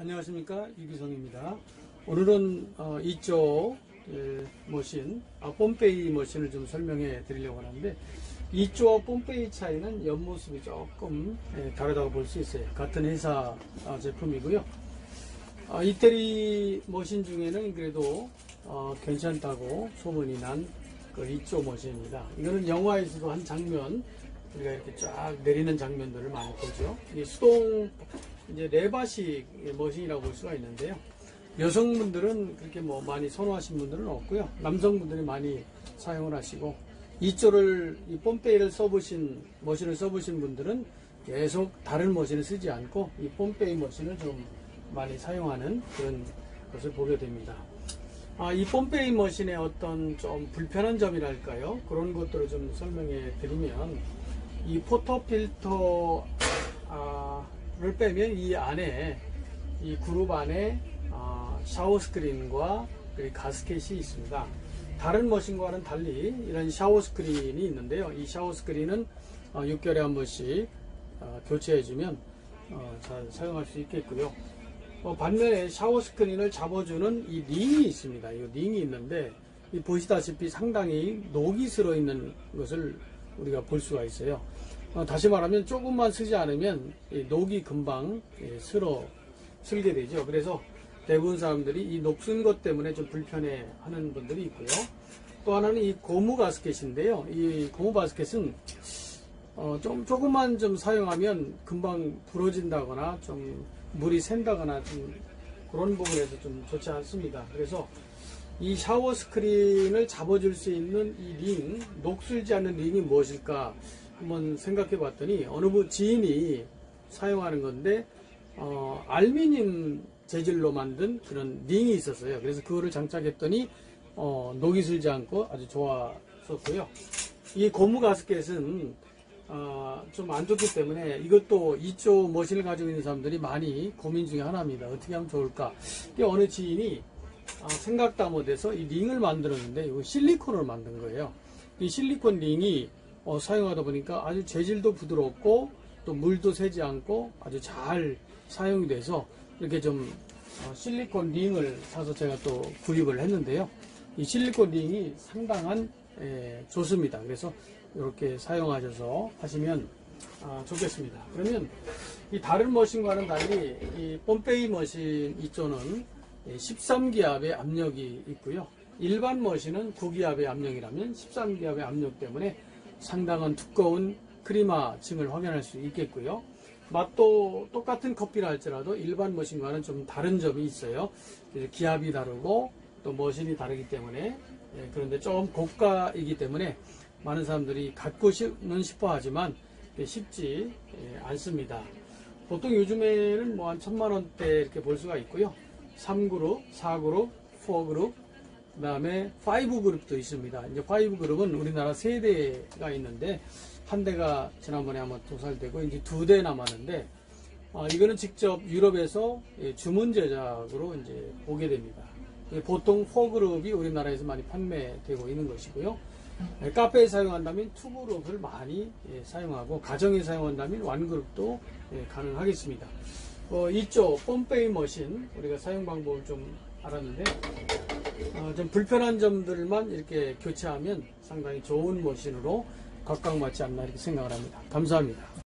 안녕하십니까 이기성입니다. 오늘은 어, 이쪽 예, 머신, 아, 뽐페이 머신을 좀 설명해 드리려고 하는데 이쪽 뽐페이 차이는 옆모습이 조금 예, 다르다고 볼 수 있어요. 같은 회사 아, 제품이고요. 아, 이태리 머신 중에는 그래도 어, 괜찮다고 소문이 난 그 이쪽 머신입니다. 이거는 영화에서도 한 장면 우리가 이렇게 쫙 내리는 장면들을 많이 보죠. 이 수동 이제 레바식 머신이라고 볼 수가 있는데요. 여성분들은 그렇게 뭐 많이 선호하신 분들은 없고요. 남성분들이 많이 사용을 하시고 이쪽을 이 뽐페이를 써보신 머신을 써보신 분들은 계속 다른 머신을 쓰지 않고 이 뽐페이 머신을 좀 많이 사용하는 그런 것을 보게 됩니다. 아, 이 뽐페이 머신의 어떤 좀 불편한 점이랄까요? 그런 것들을 좀 설명해 드리면 이 portafilter 아, 를 빼면 이 안에 이 그룹 안에 어, 샤워 스크린과 가스켓이 있습니다. 다른 머신과는 달리 이런 샤워 스크린이 있는데요. 이 샤워 스크린은 어, 6개월에 한 번씩 어, 교체해주면 어, 잘 사용할 수 있겠고요. 어, 반면에 샤워 스크린을 잡아주는 이 링이 있습니다. 이 링이 있는데 이 보시다시피 상당히 녹이 슬어 있는 것을 우리가 볼 수가 있어요. 어, 다시 말하면 조금만 쓰지 않으면 녹이 금방 예, 슬어 슬게 되죠. 그래서 대부분 사람들이 이 녹슨 것 때문에 좀 불편해 하는 분들이 있고요. 또 하나는 이 고무 가스켓인데요. 이 고무 가스켓은 어, 좀 조금만 좀 사용하면 금방 부러진다거나 좀 물이 샌다거나 좀 그런 부분에서 좀 좋지 않습니다. 그래서 이 샤워 스크린을 잡아줄 수 있는 이 링, 녹슬지 않는 링이 무엇일까 한번 생각해 봤더니 어느 분 지인이 사용하는 건데 어, 알미늄 재질로 만든 그런 링이 있었어요. 그래서 그거를 장착했더니 어, 녹이 슬지 않고 아주 좋았었고요. 이 고무 가스켓은 어, 좀 안 좋기 때문에 이것도 이쪽 머신을 가지고 있는 사람들이 많이 고민 중에 하나입니다. 어떻게 하면 좋을까? 어느 지인이 아, 생각도 못해서 이 링을 만들었는데 이거 실리콘으로 만든 거예요. 이 실리콘 링이 어, 사용하다 보니까 아주 재질도 부드럽고 또 물도 새지 않고 아주 잘 사용이 돼서 이렇게 좀 어, 실리콘 링을 사서 제가 또 구입을 했는데요. 이 실리콘 링이 상당한 에, 좋습니다. 그래서 이렇게 사용하셔서 하시면 아, 좋겠습니다. 그러면 이 다른 머신과는 달리 이 뽐페이 머신 이쪽은 13기압의 압력이 있고요. 일반 머신은 9기압의 압력이라면 13기압의 압력 때문에 상당한 두꺼운 크리마층을 확인할 수 있겠고요. 맛도 똑같은 커피라 할지라도 일반 머신과는 좀 다른 점이 있어요. 기압이 다르고 또 머신이 다르기 때문에 예, 그런데 좀 고가이기 때문에 많은 사람들이 갖고는 싶어 하지만 쉽지 예, 않습니다. 보통 요즘에는 뭐 한 천만 원대 이렇게 볼 수가 있고요. 3그룹, 4그룹, 4그룹, 그 다음에 5그룹도 있습니다. 이제 5그룹은 우리나라 세 대가 있는데 한 대가 지난번에 아마 도살되고 이제 두 대 남았는데 어, 이거는 직접 유럽에서 예, 주문 제작으로 이제 오게 됩니다. 보통 4그룹이 우리나라에서 많이 판매되고 있는 것이고요. 예, 카페에 사용한다면 2그룹을 많이 예, 사용하고 가정에 사용한다면 1그룹도 예, 가능하겠습니다. 어, 이쪽 뽐페이 머신 우리가 사용 방법을 좀 알았는데 어, 좀 불편한 점들만 이렇게 교체하면 상당히 좋은 머신으로 각광받지 않나 이렇게 생각을 합니다. 감사합니다.